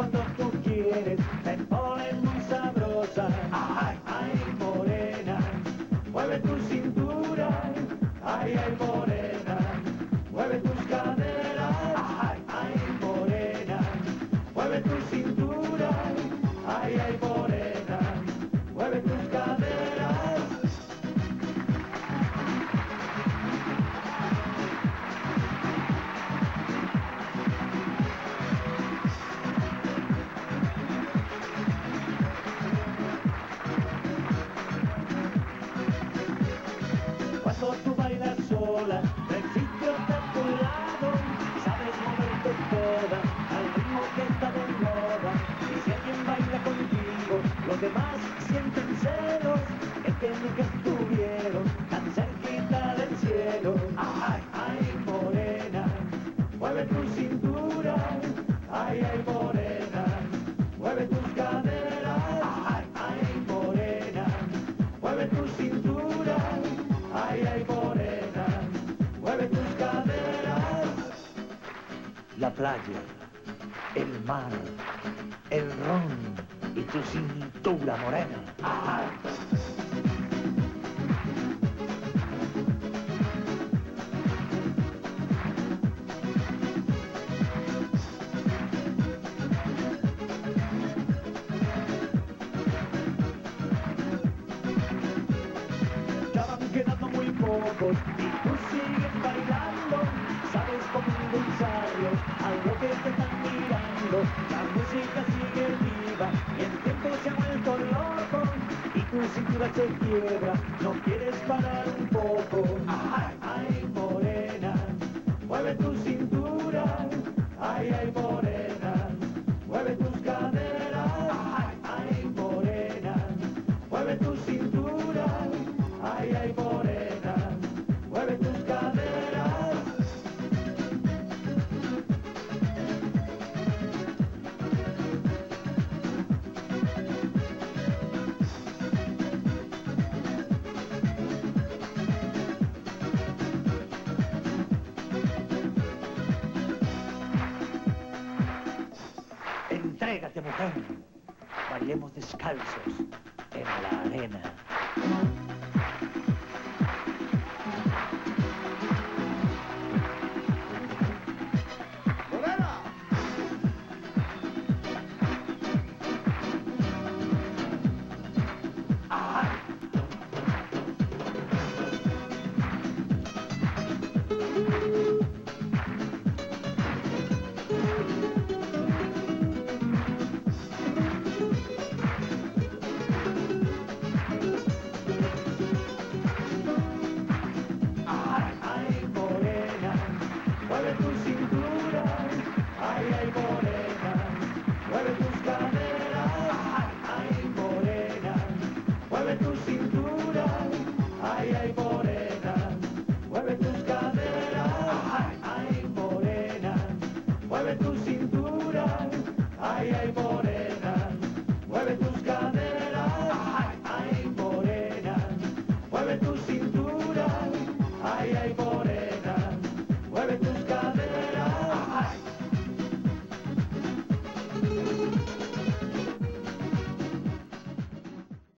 cuando tú quieres. Cuando tú bailas sola, no existe otra a tu lado, sabes moverte toda, al ritmo que está de moda, y si alguien baila contigo, los demás sienten La playa, el mar, el ron y tu cintura morena. Ay. Ya quedando muy pocos y tú sigues bailando. Sabes cómo endulzarlos a lo que te están mirando. La música sigue viva y el tiempo se ha vuelto loco. Y tu cintura se quiebra, no quieres parar un poco. Entrégate, mujer. Bailemos descalzos en la arena. nunca